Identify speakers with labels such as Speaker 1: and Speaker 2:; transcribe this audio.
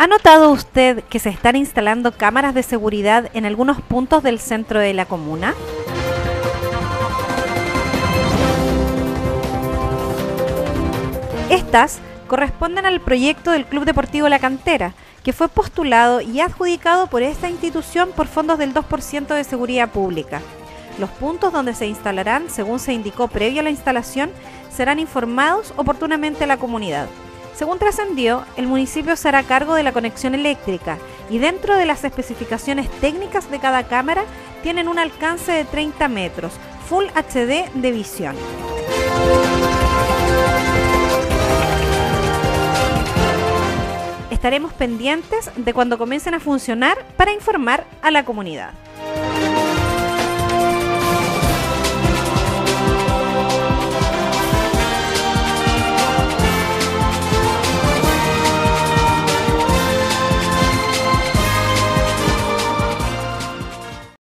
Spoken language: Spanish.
Speaker 1: ¿Ha notado usted que se están instalando cámaras de seguridad en algunos puntos del centro de la comuna? Estas corresponden al proyecto del Club Deportivo La Cantera, que fue postulado y adjudicado por esta institución por fondos del 2% de seguridad pública. Los puntos donde se instalarán, según se indicó previo a la instalación, serán informados oportunamente a la comunidad. Según trascendió, el municipio se hará cargo de la conexión eléctrica y dentro de las especificaciones técnicas de cada cámara tienen un alcance de 30 metros, Full HD de visión. Estaremos pendientes de cuando comiencen a funcionar para informar a la comunidad.